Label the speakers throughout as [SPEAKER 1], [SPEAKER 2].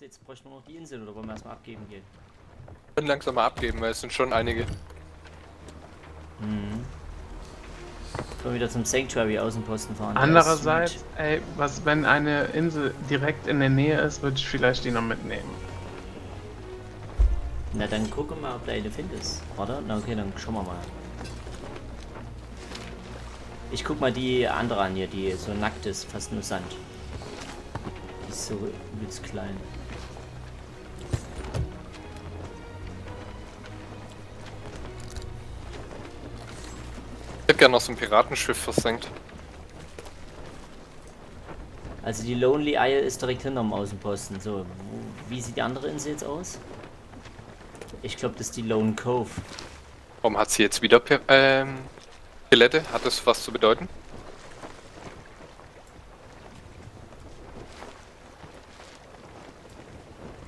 [SPEAKER 1] jetzt bräuchten wir noch die Insel oder wollen wir erstmal abgeben gehen?
[SPEAKER 2] können langsam mal abgeben, weil es sind schon einige.
[SPEAKER 1] Mhm. Können wir wieder zum Sanctuary Außenposten fahren.
[SPEAKER 3] Andererseits, ey, was, wenn eine Insel direkt in der Nähe ist, würde ich vielleicht die noch mitnehmen.
[SPEAKER 1] Na dann gucken wir mal, ob da eine findest. Warte, na okay, dann schauen wir mal. Ich guck mal die andere an hier, die so nackt ist, fast nur Sand. Die ist so übelst klein.
[SPEAKER 2] Gerne noch so ein Piratenschiff versenkt.
[SPEAKER 1] Also die Lonely Isle ist direkt hinterm Außenposten. So, wie sieht die andere Insel jetzt aus? Ich glaube, das ist die Lone Cove.
[SPEAKER 2] Warum hat sie jetzt wieder Pir ähm, Skelette? Hat das was zu bedeuten?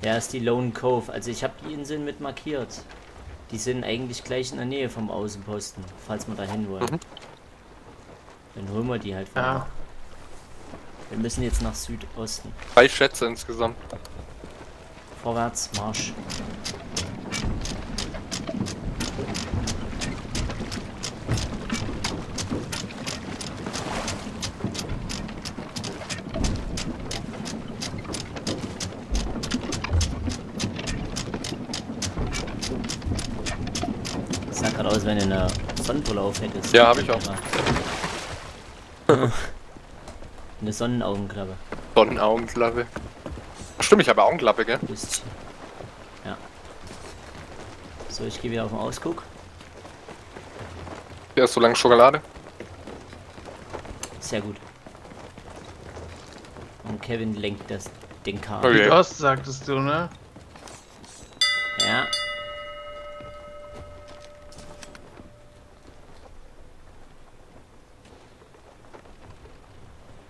[SPEAKER 1] Ja, ist die Lone Cove. Also ich habe die Inseln mit markiert. Die sind eigentlich gleich in der Nähe vom Außenposten, falls wir da hin wollen.
[SPEAKER 2] Mhm.
[SPEAKER 1] Dann holen wir die halt
[SPEAKER 3] Ja.
[SPEAKER 1] vorher. Wir müssen jetzt nach Südosten.
[SPEAKER 2] Drei Schätze insgesamt.
[SPEAKER 1] Vorwärts, Marsch. Sah gerade aus, wenn du eine Sonnenbrille auf hättest.
[SPEAKER 2] Ja, hab ich auch.
[SPEAKER 1] Eine Sonnenaugenklappe.
[SPEAKER 2] Sonnenaugenklappe. Ach, Stimmt, ich habe Augenklappe, gell?
[SPEAKER 1] Ja. So, ich gehe wieder auf den Ausguck.
[SPEAKER 2] Hier ist so lange Schokolade.
[SPEAKER 1] Sehr gut. Und Kevin lenkt das den Kar.
[SPEAKER 2] Okay.
[SPEAKER 3] Südost, sagtest du, ne?
[SPEAKER 1] Ja.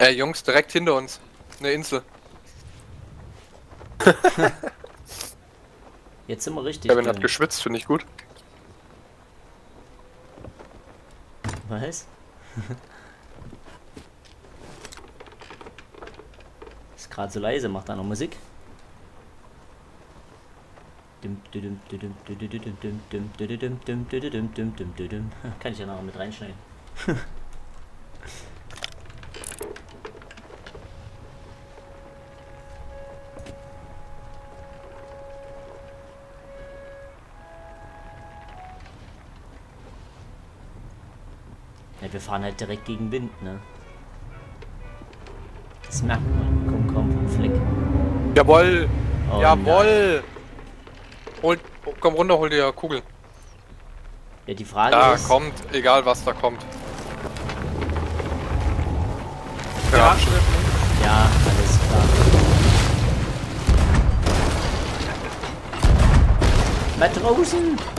[SPEAKER 2] Äh, Jungs, direkt hinter uns. Eine Insel.
[SPEAKER 1] Jetzt sind wir richtig.
[SPEAKER 2] Kevin hat geschwitzt, finde ich gut.
[SPEAKER 1] Was? Ist gerade so leise, macht da noch Musik. Kann ich ja noch mit reinschneiden. Fahren halt direkt gegen Wind, ne? Das merkt man. Komm, komm, vom Fleck.
[SPEAKER 2] Jawoll!
[SPEAKER 1] Oh
[SPEAKER 2] Jawoll! Hol, komm runter, hol dir Kugel.
[SPEAKER 1] Ja, die Frage
[SPEAKER 2] Da
[SPEAKER 1] ist...
[SPEAKER 2] kommt, egal was da kommt.
[SPEAKER 3] Ja.
[SPEAKER 1] Ja, alles klar. Matrosen!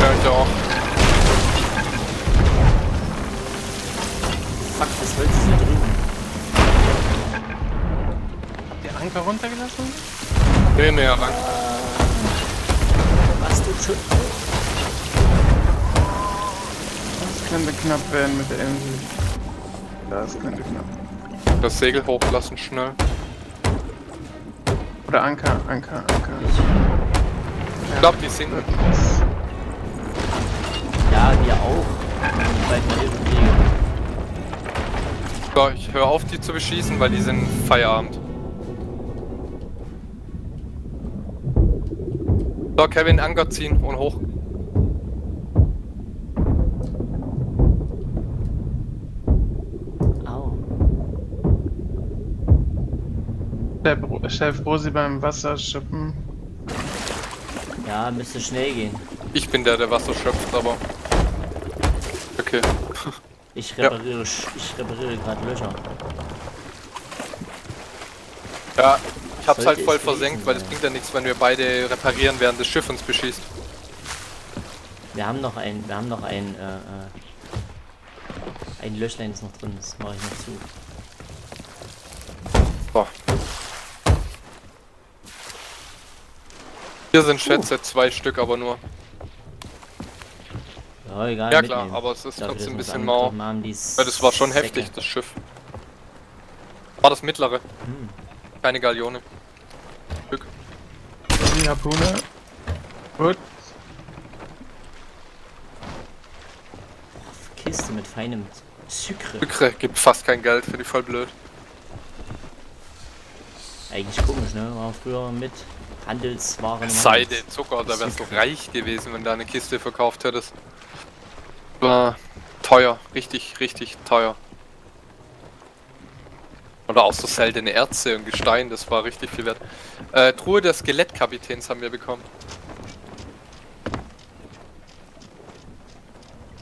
[SPEAKER 2] Ja, ich auch.
[SPEAKER 1] Fuck, das Holz ist hier drüben.
[SPEAKER 3] Habt ihr Anker runtergelassen?
[SPEAKER 2] Nee, näher ran.
[SPEAKER 1] Was tut schon?
[SPEAKER 3] Das könnte knapp werden mit der Insel. Das könnte knapp.
[SPEAKER 2] Das Segel hochlassen schnell.
[SPEAKER 3] Oder Anker, Anker, Anker.
[SPEAKER 2] Ich glaube, die sinken.
[SPEAKER 1] Ja, wir auch. Hilfenwege.
[SPEAKER 2] So, ich höre auf, die zu beschießen, weil die sind Feierabend. So, Kevin, Anker ziehen und hoch.
[SPEAKER 1] Au.
[SPEAKER 3] Chef, Chef Rosi beim Wasserschippen.
[SPEAKER 1] Ja, müsste schnell gehen.
[SPEAKER 2] Ich bin der, der Wasser schöpft, aber... Okay.
[SPEAKER 1] Ich
[SPEAKER 2] Ja.
[SPEAKER 1] repariere, sch- ich repariere gerade Löcher.
[SPEAKER 2] Ja, ich hab's
[SPEAKER 1] Sollte
[SPEAKER 2] halt voll versenkt, weil es bringt ja nichts, wenn wir beide reparieren, während das Schiff uns beschießt.
[SPEAKER 1] Wir haben noch ein, wir haben noch ein, äh, äh, ein Löchlein ist noch drin, das mache ich noch zu.
[SPEAKER 2] So. Hier sind Schätze, zwei Stück aber nur.
[SPEAKER 1] Ja, egal.
[SPEAKER 2] Ja klar,
[SPEAKER 1] mitnehmen.
[SPEAKER 2] aber es ist
[SPEAKER 1] Dafür,
[SPEAKER 2] trotzdem ein bisschen mau.
[SPEAKER 1] haben,
[SPEAKER 2] Weil das war schon
[SPEAKER 1] Säcke.
[SPEAKER 2] heftig, das Schiff. War das mittlere,
[SPEAKER 1] Hm.
[SPEAKER 2] keine Galeone. Stück.
[SPEAKER 3] Die Harpune. Gut.
[SPEAKER 1] Kiste mit feinem Sucre.
[SPEAKER 2] Sucre gibt fast kein Geld, finde ich voll blöd.
[SPEAKER 1] Eigentlich komisch, ne? War früher mit Handelswaren.
[SPEAKER 2] Seide, Zucker, da wärst du reich gewesen, wenn du eine Kiste verkauft hättest. War teuer, richtig, richtig teuer. Oder auch so seltene Erze und Gestein, das war richtig viel wert. Äh, Truhe des Skelettkapitäns haben wir bekommen.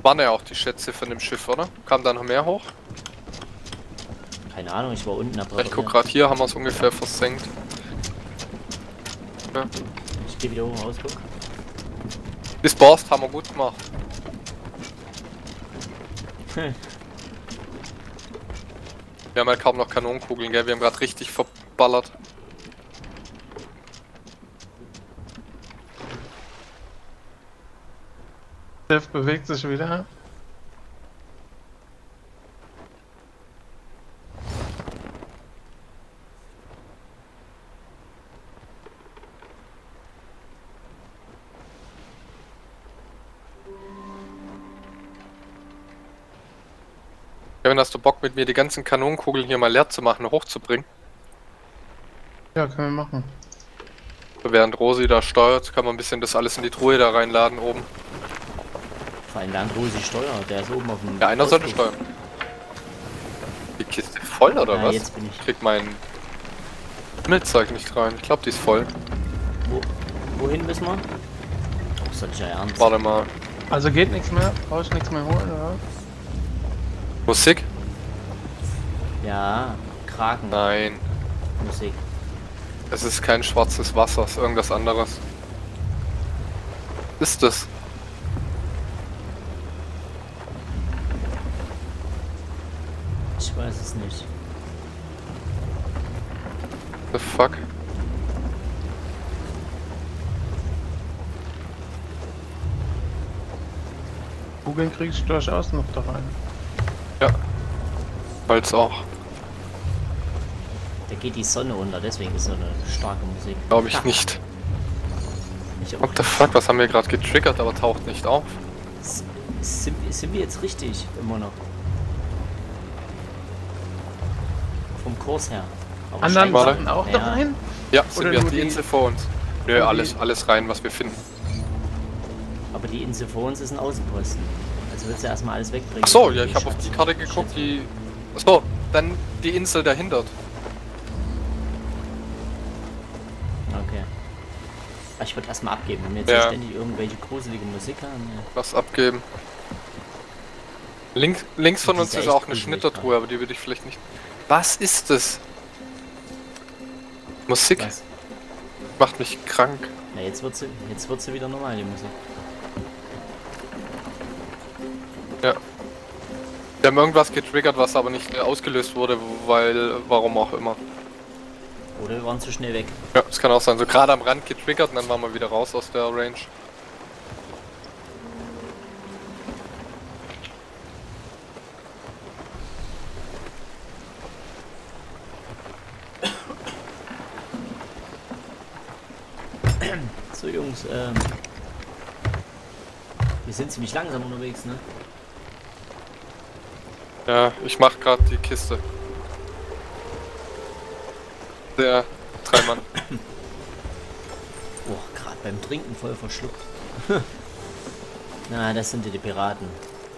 [SPEAKER 2] Waren ja auch die Schätze von dem Schiff, oder? Kam da noch mehr hoch?
[SPEAKER 1] Keine Ahnung, ich war unten ab.
[SPEAKER 2] Ich guck gerade hier, haben wir es ungefähr versenkt. Ja.
[SPEAKER 1] Ich geh wieder hoch, Ausguck.
[SPEAKER 2] Bis Borst haben wir gut gemacht.
[SPEAKER 1] Hm.
[SPEAKER 2] Wir haben ja kaum noch Kanonenkugeln, gell? Wir haben gerade richtig verballert.
[SPEAKER 3] Schiff bewegt sich wieder.
[SPEAKER 2] Kevin, hast du Bock mit mir die ganzen Kanonenkugeln hier mal leer zu machen, hochzubringen?
[SPEAKER 3] Ja, können wir machen.
[SPEAKER 2] Während Rosi da steuert, kann man ein bisschen das alles in die Truhe da reinladen oben.
[SPEAKER 1] Vor allem während Rosi steuert, der ist oben auf dem.
[SPEAKER 2] Ja, einer sollte steuern. Die Kiste voll oder
[SPEAKER 1] Ja,
[SPEAKER 2] was?
[SPEAKER 1] jetzt bin ich.
[SPEAKER 2] Krieg mein Himmelzeug nicht rein. Ich glaube, die ist voll.
[SPEAKER 1] Wo, wohin müssen wir? Oh, solcher Ernst.
[SPEAKER 2] Warte mal.
[SPEAKER 3] Also geht nichts mehr? Brauche ich nichts mehr holen, oder?
[SPEAKER 2] Musik?
[SPEAKER 1] Ja, Kraken.
[SPEAKER 2] Nein.
[SPEAKER 1] Musik.
[SPEAKER 2] Es ist kein schwarzes Wasser, es ist irgendwas anderes. Ist es?
[SPEAKER 1] Ich weiß es nicht.
[SPEAKER 2] The fuck?
[SPEAKER 3] Kugeln krieg ich durchaus noch da rein.
[SPEAKER 2] Weil's auch.
[SPEAKER 1] Da geht die Sonne unter, deswegen ist so eine starke Musik.
[SPEAKER 2] Glaube ich nicht.
[SPEAKER 1] Ich.
[SPEAKER 2] What the fuck? Was haben wir gerade getriggert, aber taucht nicht auf?
[SPEAKER 1] S- Sind, sind wir jetzt richtig immer noch? Vom Kurs her. Aber
[SPEAKER 3] Anderen. Sachen auch
[SPEAKER 1] Ja.
[SPEAKER 3] da rein?
[SPEAKER 2] Ja, sind
[SPEAKER 3] Oder
[SPEAKER 2] wir. Die
[SPEAKER 3] die-
[SPEAKER 2] Insel vor uns. Nö, alles, alles rein, was wir finden.
[SPEAKER 1] Aber die Insel vor uns ist ein Außenposten. Also willst du erstmal alles wegbringen.
[SPEAKER 2] Ach so, ja, ich habe auf die Karte geguckt, die. Achso, dann die Insel dahinter.
[SPEAKER 1] Okay. Ich würde erstmal abgeben, wenn wir jetzt
[SPEAKER 2] Ja.
[SPEAKER 1] so ständig irgendwelche gruselige Musik haben. Ja.
[SPEAKER 2] Was abgeben. Links, links von uns
[SPEAKER 1] ist
[SPEAKER 2] auch eine Schnittertruhe, aber die würde ich vielleicht nicht. Was ist das? Musik
[SPEAKER 1] Was?
[SPEAKER 2] macht mich krank.
[SPEAKER 1] Na, jetzt wird sie, jetzt wird sie wieder normal, die Musik.
[SPEAKER 2] Ja. Wir haben irgendwas getriggert, was aber nicht ausgelöst wurde, weil, warum auch immer.
[SPEAKER 1] Oder wir waren zu schnell weg.
[SPEAKER 2] Ja, das kann auch sein. So gerade am Rand getriggert und dann waren wir wieder raus aus der Range.
[SPEAKER 1] So Jungs, ähm. Wir sind ziemlich langsam unterwegs, ne?
[SPEAKER 2] Ja, ich mach gerade die Kiste. Der drei Mann.
[SPEAKER 1] Boah, gerade beim Trinken voll verschluckt. Na, das sind ja die Piraten.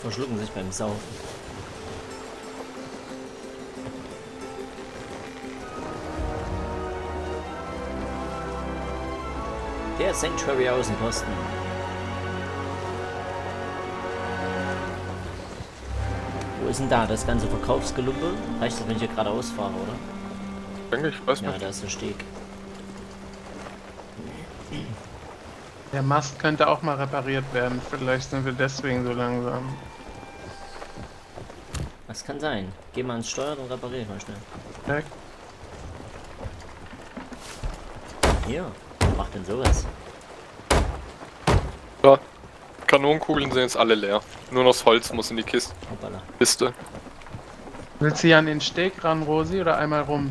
[SPEAKER 1] Verschlucken sich beim Saufen. Der Sanctuary Außenposten. Wo ist denn da das ganze Verkaufsgelumpe? Reicht das, wenn ich hier geradeaus fahre, oder?
[SPEAKER 2] Denke ich, weiß
[SPEAKER 1] Ja,
[SPEAKER 2] nicht.
[SPEAKER 1] da ist der Steg.
[SPEAKER 3] Der Mast könnte auch mal repariert werden. Vielleicht sind wir deswegen so langsam.
[SPEAKER 1] Das kann sein. Geh mal ins Steuer, dann repariere ich mal schnell.
[SPEAKER 3] Check.
[SPEAKER 1] Hier, macht denn sowas?
[SPEAKER 2] Ja. Kanonenkugeln sind jetzt alle leer. Nur noch das Holz muss in die Kiste.
[SPEAKER 1] Hoppala.
[SPEAKER 3] Willst du hier an den Steg ran, Rosi, oder einmal rum?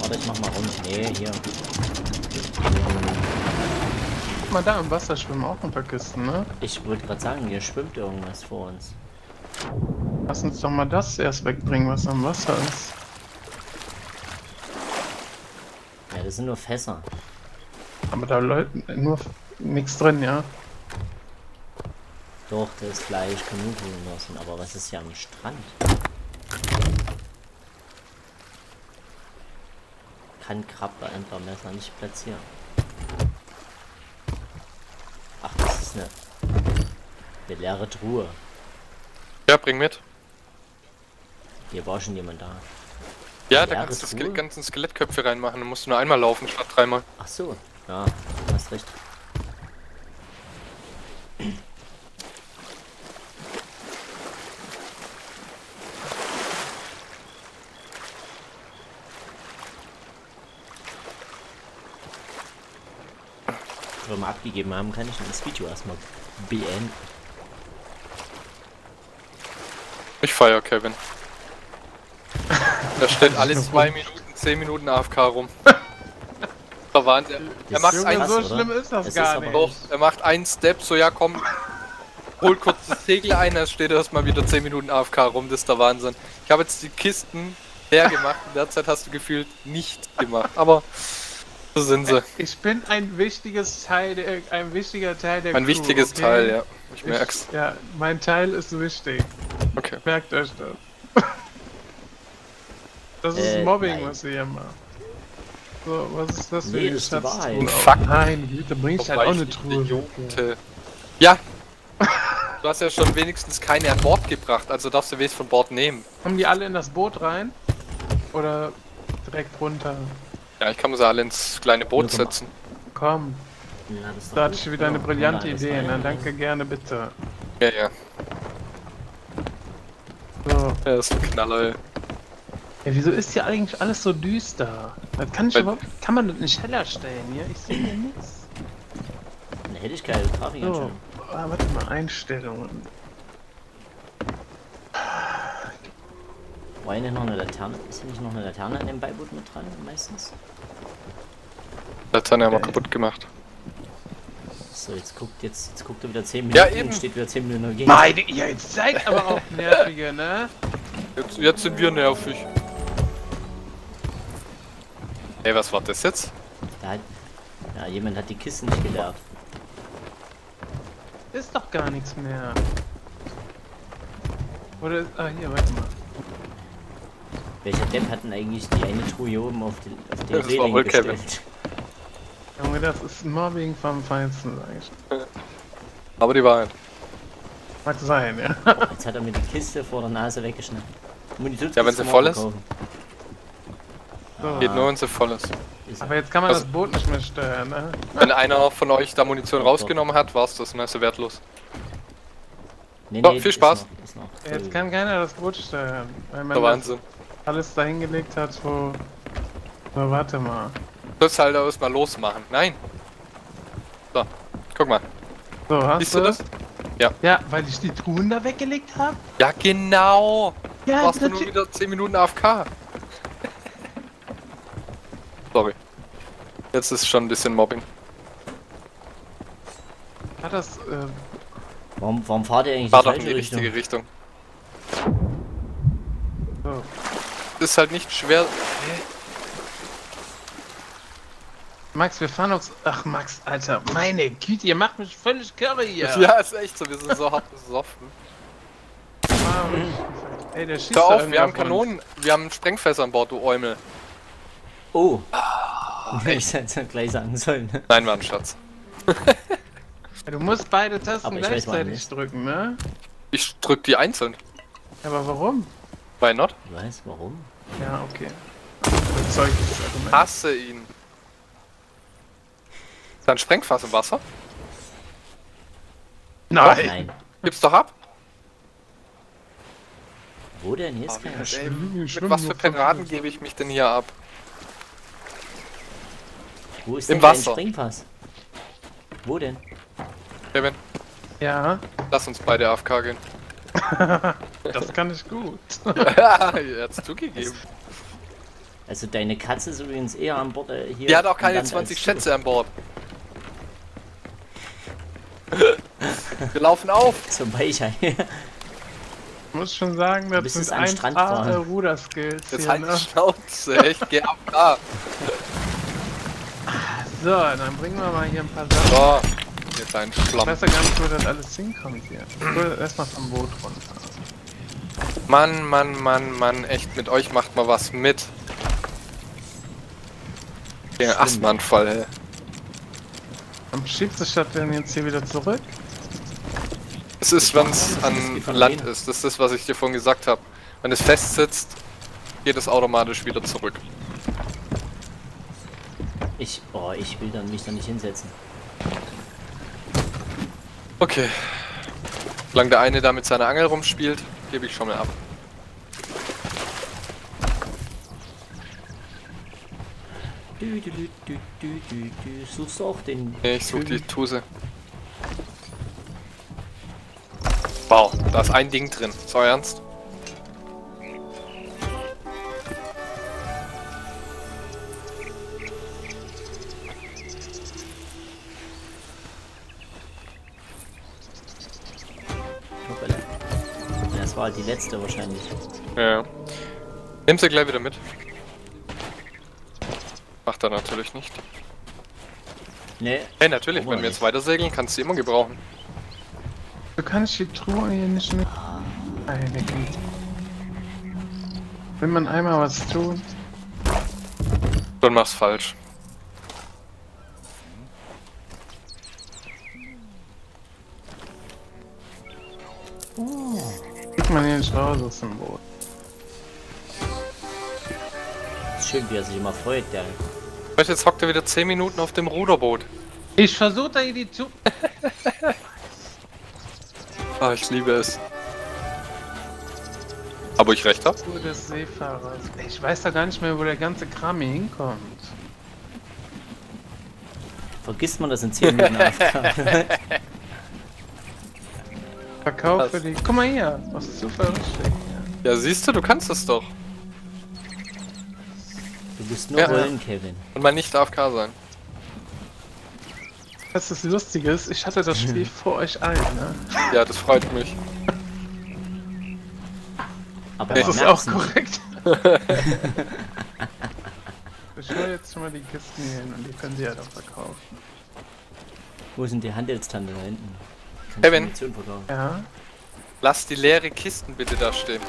[SPEAKER 1] Warte, ich mach mal rum. Nee, hier.
[SPEAKER 3] Guck mal da im Wasser schwimmen auch ein paar Kisten, ne?
[SPEAKER 1] Ich wollte gerade sagen, hier schwimmt irgendwas vor uns.
[SPEAKER 3] Lass uns doch mal das erst wegbringen, was am Wasser ist.
[SPEAKER 1] Ja, das sind nur Fässer.
[SPEAKER 3] Aber da läuft nur nichts drin, ja?
[SPEAKER 1] Doch, da ist Fleisch, Kanukugeln draußen. Aber was ist hier am Strand? Kann Krabbeentlermesser nicht platzieren. Ach, das ist eine, eine leere Truhe.
[SPEAKER 2] Ja, bring mit.
[SPEAKER 1] Hier war schon jemand da.
[SPEAKER 2] Ja, da kannst du? Ske ganzen Skelettköpfe reinmachen. Dann musst du nur einmal laufen statt dreimal.
[SPEAKER 1] Ach so, ja, du hast recht. Wir abgegeben haben, kann ich das Video erstmal beenden.
[SPEAKER 2] Ich feier Kevin. Da steht alle zwei Minuten, zehn Minuten AFK rum. Da Wahnsinn. Er
[SPEAKER 1] Das
[SPEAKER 2] macht
[SPEAKER 1] ist
[SPEAKER 2] ein
[SPEAKER 3] so
[SPEAKER 1] oder?
[SPEAKER 3] schlimm ist das
[SPEAKER 1] Es ist
[SPEAKER 3] gar
[SPEAKER 1] aber
[SPEAKER 3] nicht.
[SPEAKER 2] Doch, er macht einen Step, so ja komm, hol kurz das Segel ein, da steht erstmal wieder 10 Minuten AFK rum, das ist der Wahnsinn. Ich habe jetzt die Kisten leer gemacht, in der Zeit hast du gefühlt nichts gemacht, aber so sind sie.
[SPEAKER 3] Ich bin ein wichtiges Teil der, ein wichtiger Teil der
[SPEAKER 2] Ein
[SPEAKER 3] Crew,
[SPEAKER 2] wichtiges
[SPEAKER 3] okay?
[SPEAKER 2] Teil, ja. Ich merk's.
[SPEAKER 3] Ich, ja, mein Teil ist wichtig.
[SPEAKER 2] Okay.
[SPEAKER 3] Merkt euch das. Das ist
[SPEAKER 1] Äh,
[SPEAKER 3] Mobbing,
[SPEAKER 1] nein.
[SPEAKER 3] was ihr hier macht. So, was ist das für
[SPEAKER 1] Nee,
[SPEAKER 3] eine
[SPEAKER 1] das ist die
[SPEAKER 3] Schatztruhe? Oh,
[SPEAKER 2] Fuck.
[SPEAKER 3] Nein, Güte, bringst halt auch eine Truhe.
[SPEAKER 2] Idiote. Ja! Du hast ja schon wenigstens keine an Bord gebracht, also darfst du wenigstens von Bord nehmen.
[SPEAKER 3] Kommen die alle in das Boot rein? Oder direkt runter?
[SPEAKER 2] Ja, ich kann sie alle ins kleine Boot setzen.
[SPEAKER 3] Komm,
[SPEAKER 1] Ja, das
[SPEAKER 3] da hatte ich wieder eine brillante
[SPEAKER 1] ja, das
[SPEAKER 3] Idee. Na,
[SPEAKER 1] nice.
[SPEAKER 3] danke, gerne, bitte.
[SPEAKER 2] Ja, ja.
[SPEAKER 3] So.
[SPEAKER 2] Ja, ist ein Knaller, ey.
[SPEAKER 3] Ja, wieso ist hier eigentlich alles so düster? Das kann, ich
[SPEAKER 2] Weil-
[SPEAKER 3] überhaupt, kann man das nicht heller stellen hier? Ich sehe hier nichts.
[SPEAKER 1] Eine Helligkeit,
[SPEAKER 3] So,
[SPEAKER 1] so.
[SPEAKER 3] ah, warte mal, Einstellungen.
[SPEAKER 1] War hier nicht noch eine Laterne? Ist hier nicht noch eine Laterne an dem Beiboot mit dran meistens?
[SPEAKER 2] Das hat er mal kaputt gemacht.
[SPEAKER 1] So, jetzt guckt jetzt, jetzt guckt er wieder 10
[SPEAKER 2] Ja,
[SPEAKER 1] Minuten
[SPEAKER 2] eben.
[SPEAKER 1] und steht wieder 10 Minuten dagegen.
[SPEAKER 3] Meine, ja, jetzt seid aber auch nervige, ne?
[SPEAKER 2] Jetzt, jetzt sind wir nervig. Ey, was war das jetzt?
[SPEAKER 1] Da hat, ja, jemand hat die Kisten nicht geleert.
[SPEAKER 3] Ist doch gar nichts mehr. Oder, ah, hier, warte mal.
[SPEAKER 1] Welcher Depp hat denn eigentlich die eine Truhe oben auf die, auf die
[SPEAKER 2] Das war
[SPEAKER 1] Reling
[SPEAKER 2] wohl Kevin.
[SPEAKER 1] gestellt?
[SPEAKER 3] Junge, das ist Mobbing vom Feinsten, sag ich.
[SPEAKER 2] Aber die Wahrheit.
[SPEAKER 3] Mag sein, ja.
[SPEAKER 1] Jetzt hat er mir die Kiste vor der Nase weggeschnappt. Munitionskiste
[SPEAKER 2] Ja, wenn sie voll ist.
[SPEAKER 3] So.
[SPEAKER 2] Geht nur, wenn sie voll ist.
[SPEAKER 3] Aber jetzt kann man
[SPEAKER 2] Also-
[SPEAKER 3] das Boot nicht mehr steuern, ne?
[SPEAKER 2] Wenn einer von euch da Munition rausgenommen hat, war's das, ne? Ist ja wertlos.
[SPEAKER 1] nee,
[SPEAKER 2] So,
[SPEAKER 1] nee,
[SPEAKER 2] viel
[SPEAKER 1] ist
[SPEAKER 2] Spaß.
[SPEAKER 1] Noch, ist noch
[SPEAKER 3] Jetzt kann keiner das Boot steuern. Weil man
[SPEAKER 2] Der
[SPEAKER 3] das
[SPEAKER 2] Wahnsinn.
[SPEAKER 3] Alles dahingelegt hat, wo... So, warte mal.
[SPEAKER 2] Du sollst halt erstmal losmachen. Nein. So, guck mal.
[SPEAKER 3] So, hast
[SPEAKER 2] Siehst du das?
[SPEAKER 3] Ja, weil ich die Truhen da weggelegt habe?
[SPEAKER 2] Ja, genau.
[SPEAKER 3] Ja,
[SPEAKER 2] Warst du
[SPEAKER 3] das
[SPEAKER 2] nur wieder 10 Minuten AFK. Sorry. Jetzt ist schon ein bisschen Mobbing.
[SPEAKER 3] hat das... Äh,
[SPEAKER 1] Warum, warum fahrt ihr eigentlich
[SPEAKER 2] War
[SPEAKER 1] die
[SPEAKER 2] doch in
[SPEAKER 1] falsche
[SPEAKER 2] die
[SPEAKER 1] Richtung?
[SPEAKER 2] richtige Richtung.
[SPEAKER 3] so.
[SPEAKER 2] Ist halt nicht schwer.
[SPEAKER 3] Max, wir fahren uns... Ach, Max, Alter, meine Güte, ihr macht mich völlig curry hier.
[SPEAKER 2] Ja, ist echt so. Wir sind so hart besoffen.
[SPEAKER 3] Ey, der schießt
[SPEAKER 2] Hör
[SPEAKER 3] da
[SPEAKER 2] auf, wir haben. Kanonen. Wir haben Sprengfässer an Bord, du Eumel.
[SPEAKER 1] Oh!
[SPEAKER 2] Ah,
[SPEAKER 1] Hätte ich jetzt gleich sagen sollen.
[SPEAKER 2] Nein, war ein Schatz.
[SPEAKER 3] Du musst beide Tasten gleichzeitig drücken, ne?
[SPEAKER 2] Ich drück die einzeln.
[SPEAKER 3] Aber warum?
[SPEAKER 2] Why not?
[SPEAKER 1] Ich weiß, warum?
[SPEAKER 3] Ja, okay. Überzeugendes Argument.
[SPEAKER 2] Hasse ihn. Dann Sprengfass im Wasser.
[SPEAKER 3] Nein.
[SPEAKER 1] Nein.
[SPEAKER 2] Gib's doch ab.
[SPEAKER 1] Wo denn? Hier ist
[SPEAKER 2] Oh, wie
[SPEAKER 1] keiner.
[SPEAKER 2] Mit
[SPEAKER 3] schwimmen
[SPEAKER 2] was für Piraten gebe ich mich denn hier ab?
[SPEAKER 1] Wo ist
[SPEAKER 2] Im
[SPEAKER 1] denn dein
[SPEAKER 2] Wasser.
[SPEAKER 1] Springpass? Wo denn?
[SPEAKER 2] Kevin,
[SPEAKER 3] Ja,
[SPEAKER 2] lass uns beide AFK gehen.
[SPEAKER 3] Das kann ich gut.
[SPEAKER 2] er hat's zugegeben.
[SPEAKER 1] Also deine Katze ist übrigens eher an Bord äh, hier.
[SPEAKER 2] Die hat auch keine
[SPEAKER 1] Land
[SPEAKER 2] 20
[SPEAKER 1] als
[SPEAKER 2] Schätze an Bord. Wir laufen auf.
[SPEAKER 1] Zum Weichei.
[SPEAKER 3] Ich muss schon sagen, das sind
[SPEAKER 1] an den Strand
[SPEAKER 3] 1A
[SPEAKER 1] fahren.
[SPEAKER 3] äh, Ruderskills
[SPEAKER 2] Jetzt
[SPEAKER 3] hier,
[SPEAKER 2] halt
[SPEAKER 3] ne?
[SPEAKER 2] die Schnauze, ich geh AFK.
[SPEAKER 3] So, dann bringen wir mal hier ein paar Sachen.
[SPEAKER 2] So, jetzt ein
[SPEAKER 3] Ich
[SPEAKER 2] Schlamm.
[SPEAKER 3] weiß ja gar nicht, wo das alles hinkommt hier. Ich will erstmal vom Boot runter.
[SPEAKER 2] Mann, Mann, Mann, Mann, echt, mit euch macht mal was mit.
[SPEAKER 1] Stimmt.
[SPEAKER 2] Asthmaanfall, ey.
[SPEAKER 3] Am schiebt sich das denn jetzt hier wieder zurück?
[SPEAKER 2] Es ist, wenn es an Land ist. Das ist das, was ich dir vorhin gesagt habe. Wenn es fest sitzt, geht es automatisch wieder zurück.
[SPEAKER 1] Ich, oh, ich will dann mich da nicht hinsetzen.
[SPEAKER 2] Okay. Solange der eine da mit seiner Angel rumspielt, gebe ich schon mal ab.
[SPEAKER 1] Du, du, du. Suchst du auch den.
[SPEAKER 2] Nee, ich suche die? Tuse. Wow, da ist ein Ding drin. So ernst?
[SPEAKER 1] Die letzte wahrscheinlich.
[SPEAKER 2] Ja. Nimm sie gleich wieder mit. Macht er natürlich nicht.
[SPEAKER 1] Ne,
[SPEAKER 2] Hey, natürlich, wenn wir
[SPEAKER 1] nicht?
[SPEAKER 2] jetzt weiter segeln, kannst du sie immer gebrauchen.
[SPEAKER 3] Du kannst die Truhe hier nicht mit. Meine Güte. Will man einmal was tun?
[SPEAKER 2] Dann mach's falsch.
[SPEAKER 3] Man raus aus dem Boot.
[SPEAKER 1] schön, wie er sich immer freut, der.
[SPEAKER 2] Weißt du, jetzt hockt er wieder 10 Minuten auf dem Ruderboot.
[SPEAKER 3] Ich versuche da hier die zu.
[SPEAKER 2] Ah, ich liebe es. Aber ich recht hab?
[SPEAKER 3] Tour des Seefahrers. Ich weiß da gar nicht mehr, wo der ganze Kram hier hinkommt.
[SPEAKER 1] Vergisst man das in 10 Minuten.
[SPEAKER 3] Verkaufe
[SPEAKER 2] Was?
[SPEAKER 3] die. Guck mal hier, was ist super richtig.
[SPEAKER 2] Ja, siehst du, du kannst es doch.
[SPEAKER 1] Du musst nur
[SPEAKER 2] Ja.
[SPEAKER 1] rollen, Kevin.
[SPEAKER 2] Und mal nicht AFK sein.
[SPEAKER 3] Was das Lustige ist, ich hatte das Spiel vor euch allen, ne?
[SPEAKER 2] Ja, das freut mich.
[SPEAKER 1] Aber
[SPEAKER 3] Das
[SPEAKER 1] man
[SPEAKER 3] ist auch korrekt. ich hole jetzt schon mal die Kisten hier hin und die können sie ja doch verkaufen.
[SPEAKER 1] Wo sind die Handelstante da hinten?
[SPEAKER 2] Kevin.
[SPEAKER 3] Ja?
[SPEAKER 2] Lass die leere Kisten bitte da stehen.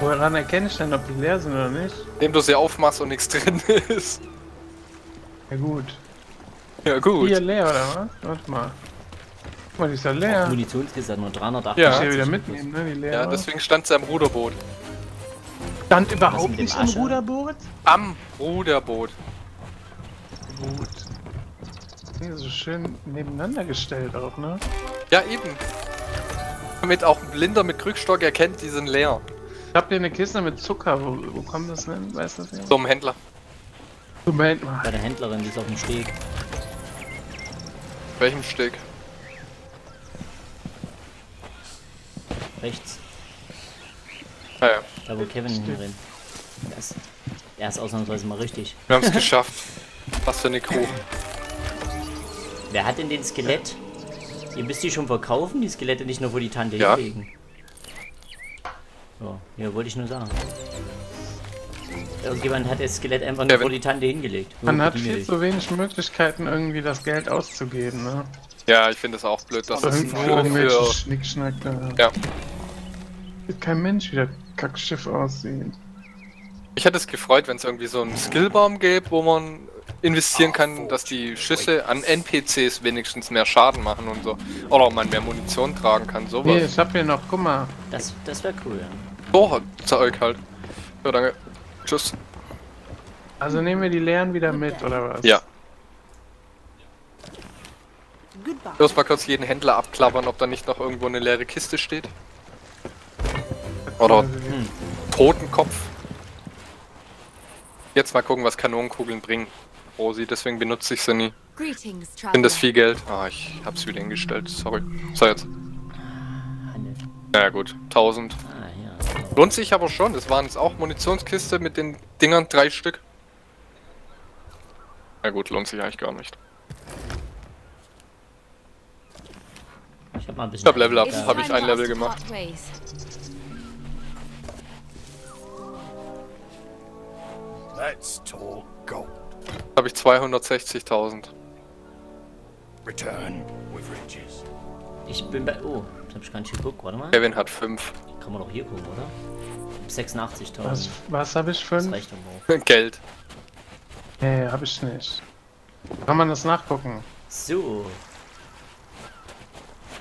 [SPEAKER 3] Woran erkenne ich denn, ob die leer sind oder nicht?
[SPEAKER 2] Indem du sie aufmachst und nichts drin ist.
[SPEAKER 3] Ja gut.
[SPEAKER 2] Ja, gut.
[SPEAKER 3] Hier leer oder was? Warte mal. Guck mal, die ist ja leer.
[SPEAKER 1] Munitionsgesamt nur 380.
[SPEAKER 2] Ja.
[SPEAKER 3] Ich wieder mitnehmen, ne? Die leer.
[SPEAKER 2] Ja, deswegen stand sie am Ruderboot.
[SPEAKER 3] Stand überhaupt nicht im
[SPEAKER 1] Asche?
[SPEAKER 3] Ruderboot?
[SPEAKER 2] Am Ruderboot.
[SPEAKER 3] Gut. Hier so schön nebeneinander gestellt auch, ne?
[SPEAKER 2] Ja, eben. Damit auch ein Blinder mit Krückstock erkennt, die sind leer.
[SPEAKER 3] Ich hab hier eine Kiste mit Zucker. Wo, wo kommt das denn? Weißt du das nicht?
[SPEAKER 2] Zum Händler.
[SPEAKER 3] Moment mal.
[SPEAKER 1] Bei der Händlerin, die ist auf dem Steg.
[SPEAKER 2] Welchem Steg?
[SPEAKER 1] Rechts.
[SPEAKER 2] Ah ja,
[SPEAKER 1] Da wo Kevin hinrennt. Er ist, er ist ausnahmsweise mal richtig.
[SPEAKER 2] wir haben es geschafft. Was für eine Crew.
[SPEAKER 1] Wer hat denn den Skelett? Ihr müsst die schon verkaufen, die Skelette nicht nur, wo die Tante
[SPEAKER 2] Ja.
[SPEAKER 1] hinlegen. So, ja, wollte ich nur sagen. Irgendjemand hat das Skelett einfach nur
[SPEAKER 2] Kevin.
[SPEAKER 1] vor die Tante hingelegt.
[SPEAKER 3] Man
[SPEAKER 1] Nur
[SPEAKER 3] hat viel zu wenig Möglichkeiten, irgendwie das Geld auszugeben, ne?
[SPEAKER 2] Ja, ich finde es auch blöd, dass es
[SPEAKER 3] Irgendwo
[SPEAKER 2] nur
[SPEAKER 3] irgendwelche
[SPEAKER 2] für...
[SPEAKER 3] Schnickschnack da.
[SPEAKER 2] Ja.
[SPEAKER 3] Sieht kein Mensch, wie der Kackschiff aussieht.
[SPEAKER 2] Ich hätte es gefreut, wenn es irgendwie so einen Skillbaum gäbe, wo man investieren kann, dass die Schüsse an NPCs wenigstens mehr Schaden machen und so. Oder man mehr Munition tragen kann,
[SPEAKER 3] Nee,
[SPEAKER 2] sowas.
[SPEAKER 3] ich hab hier noch, guck mal.
[SPEAKER 1] Das, das wäre cool. ja.
[SPEAKER 2] So, Zeug halt. Ja, danke. Tschüss.
[SPEAKER 3] Also nehmen wir die leeren wieder mit, oder was?
[SPEAKER 2] Ja. Erst mal kurz jeden Händler abklappern, ob da nicht noch irgendwo eine leere Kiste steht. Oder Totenkopf. Jetzt mal gucken, was Kanonenkugeln bringen. Rosi, deswegen benutze ich sie nie. Finde das viel Geld. Ah, ich hab's wieder hingestellt, sorry. So jetzt.
[SPEAKER 1] Handel.
[SPEAKER 2] Naja gut, 1000.
[SPEAKER 1] Ah, ja.
[SPEAKER 2] Lohnt sich aber schon, das waren jetzt auch Munitionskiste mit den Dingern, drei Stück. Na gut, lohnt sich eigentlich gar nicht.
[SPEAKER 1] Ich hab mal ein bisschen.
[SPEAKER 2] Ich hab Level Up,
[SPEAKER 4] It's
[SPEAKER 2] habe ich ein Level gemacht.
[SPEAKER 5] Let's talk gold.
[SPEAKER 2] Habe ich 260.000.
[SPEAKER 5] Return with riches.
[SPEAKER 1] Ich bin bei. Oh, das hab ich gar nicht geguckt. Warte mal.
[SPEAKER 2] Kevin hat 5.
[SPEAKER 1] Kann man doch hier gucken, oder? 86.000.
[SPEAKER 3] Was, was habe ich
[SPEAKER 1] doch auch.
[SPEAKER 2] Geld.
[SPEAKER 3] Nee, hab ich nicht. Kann man das nachgucken?
[SPEAKER 1] So.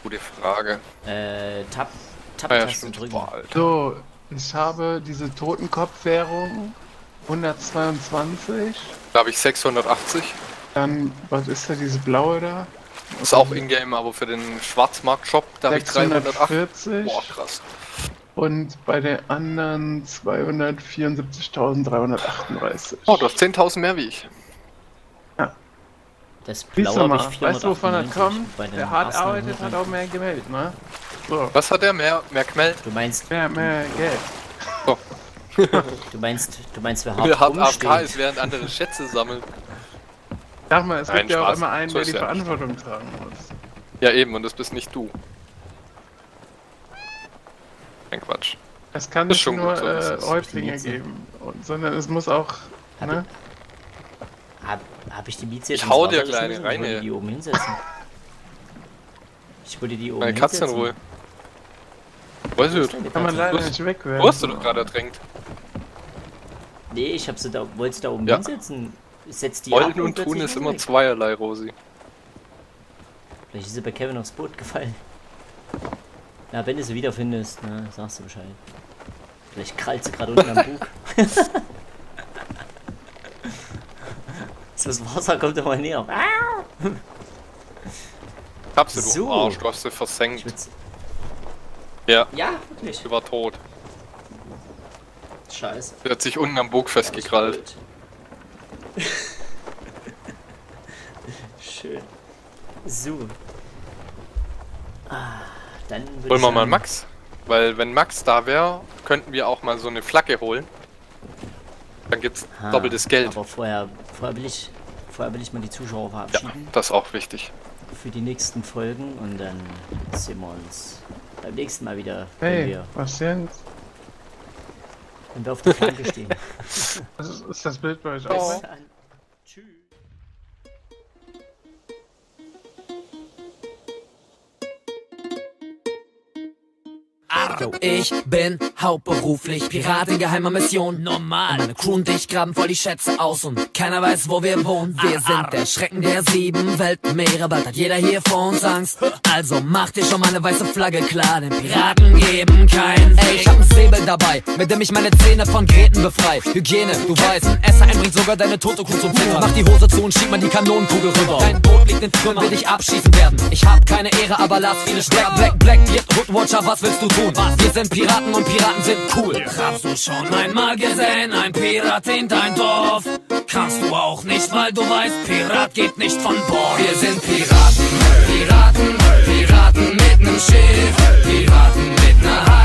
[SPEAKER 2] Gute Frage.
[SPEAKER 1] Äh, Tab.
[SPEAKER 2] Ah ja,
[SPEAKER 1] Tab-Taste
[SPEAKER 2] stimmt.
[SPEAKER 1] drücken.
[SPEAKER 2] Boah.
[SPEAKER 3] So, ich habe diese Totenkopfwährung 122.
[SPEAKER 2] Da habe ich 680.
[SPEAKER 3] Dann, was ist da, diese blaue da?
[SPEAKER 2] Ist auch Ingame, aber für den Schwarzmarkt-Shop, da habe ich 308.
[SPEAKER 3] 640.
[SPEAKER 2] Boah, krass.
[SPEAKER 3] Und bei der anderen 274.338.
[SPEAKER 2] Oh, du hast 10.000 mehr wie ich.
[SPEAKER 1] Das
[SPEAKER 3] Siehst
[SPEAKER 1] blaue habe
[SPEAKER 3] mal,
[SPEAKER 1] ich
[SPEAKER 3] weißt du, wovon das
[SPEAKER 1] 498
[SPEAKER 3] kommt?
[SPEAKER 1] den
[SPEAKER 3] Der hart arbeitet, hat auch mehr Geld, ne? So,
[SPEAKER 2] Was hat der? Mehr, mehr Kmelt?
[SPEAKER 1] Du meinst,
[SPEAKER 3] mehr, mehr Geld.
[SPEAKER 2] So.
[SPEAKER 1] du meinst, du meinst, Wer hart
[SPEAKER 2] hart AFK ist, während andere Schätze sammeln.
[SPEAKER 3] Sag mal, es
[SPEAKER 2] Nein,
[SPEAKER 3] gibt ja auch
[SPEAKER 2] Spaß.
[SPEAKER 3] immer einen,
[SPEAKER 2] So
[SPEAKER 3] der die
[SPEAKER 2] ja nicht.
[SPEAKER 3] Verantwortung tragen muss.
[SPEAKER 2] Ja, eben, und das bist nicht du. Kein Quatsch.
[SPEAKER 3] Es kann nicht
[SPEAKER 2] schon
[SPEAKER 3] nur
[SPEAKER 2] gut, so
[SPEAKER 3] äh. Häuptlinge geben, und, sondern es muss auch.
[SPEAKER 1] Hab
[SPEAKER 3] Ne?
[SPEAKER 1] Hab, hab ich die Mieze jetzt
[SPEAKER 2] Ich hau dir? Kleine,
[SPEAKER 1] Ich
[SPEAKER 2] rein,
[SPEAKER 1] wollte
[SPEAKER 2] ey.
[SPEAKER 1] die oben hinsetzen. Ich wollte die oben
[SPEAKER 2] Meine Katze in
[SPEAKER 1] hinsetzen.
[SPEAKER 2] Weiß ich
[SPEAKER 1] denn die
[SPEAKER 3] Kann man leider nicht wegwerfen.
[SPEAKER 2] Wo hast du doch gerade ertränkt?
[SPEAKER 1] Nee, ich hab sie da, wollte sie da oben
[SPEAKER 2] Ja.
[SPEAKER 1] hinsetzen. Setz die
[SPEAKER 2] Wollen
[SPEAKER 1] ab
[SPEAKER 2] und tun
[SPEAKER 1] plötzlich
[SPEAKER 2] ist
[SPEAKER 1] weg.
[SPEAKER 2] immer zweierlei, Rosi.
[SPEAKER 1] Vielleicht ist sie bei Kevin aufs Boot gefallen. Ja, wenn du sie wiederfindest, ne, sagst du Bescheid. Vielleicht krallt sie gerade unten am Bug. das Wasser kommt immer näher.
[SPEAKER 2] Hab sie, du
[SPEAKER 1] So.
[SPEAKER 2] Arsch, du hast sie
[SPEAKER 1] Ich
[SPEAKER 2] versenkt. Ja,
[SPEAKER 1] Ja, wirklich.
[SPEAKER 2] sie war tot.
[SPEAKER 1] Scheiße.
[SPEAKER 2] Sie hat sich unten am Bug festgekrallt.
[SPEAKER 1] Schön. So. Ah, dann
[SPEAKER 2] Holen wir mal Max. Weil wenn Max da wäre, könnten wir auch mal so eine Flagge holen. Dann gibt's
[SPEAKER 1] Ah,
[SPEAKER 2] doppeltes Geld.
[SPEAKER 1] Aber vorher, vorher will ich, vorher will ich mal die Zuschauer
[SPEAKER 2] Ja,
[SPEAKER 1] verabschieden
[SPEAKER 2] das ist auch wichtig.
[SPEAKER 1] für die nächsten Folgen und dann sehen wir uns beim nächsten Mal wieder, wenn,
[SPEAKER 3] Hey,
[SPEAKER 1] wir,
[SPEAKER 3] was denn?
[SPEAKER 1] wenn wir auf der Planke stehen.
[SPEAKER 3] Ist, ist das Bild bei euch
[SPEAKER 2] Oh.
[SPEAKER 3] auch?
[SPEAKER 1] Tschüss.
[SPEAKER 6] Yo, ich bin hauptberuflich Pirat in geheimer Mission. Normal. Meine Crew und ich graben voll die Schätze aus und keiner weiß, wo wir wohnen. Wir sind der Schrecken der sieben Weltmeere. Bald hat jeder hier vor uns Angst. Also mach dir schon mal eine weiße Flagge klar, denn Piraten geben kein Ey, ich hab einen Säbel dabei, mit dem ich meine Zähne von Gräten befrei. Hygiene, du weißt, ein Esser einbringt sogar deine tote Kuh zum Futter. Mach die Hose zu und schieb mal die Kanonenkugel rüber. Dein Boot liegt in Trümmern, will dich abschießen werden. Ich hab keine Ehre, aber lass viele sterben. Black, Black, Black, Hoodwatcher, was willst du tun? Wir sind Piraten und Piraten sind cool. Hast du schon einmal gesehen, ein Pirat in dein Dorf? Kannst du auch nicht, weil du weißt, Pirat geht nicht von Bord. Wir sind Piraten, Piraten, Piraten mit nem Schiff. Piraten mit ner Hakenhand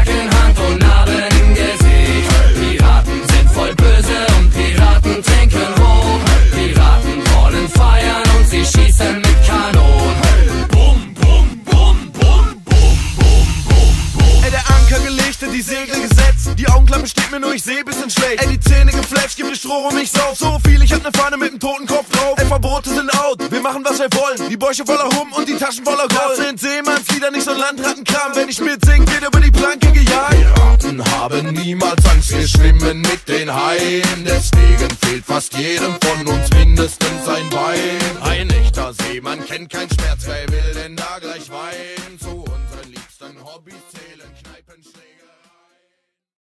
[SPEAKER 6] Bäuche wollen,
[SPEAKER 7] die Bäuche voller Hum und die Taschen voller Gold. Das sind Seemannslieder, nicht so Landrattenkram. Wenn ich mitsing, geht über die Planke gejagt.
[SPEAKER 5] Die Ratten
[SPEAKER 7] haben niemals Angst, wir schwimmen mit den Haien. Deswegen fehlt fast jedem von uns mindestens ein Bein. Ein echter Seemann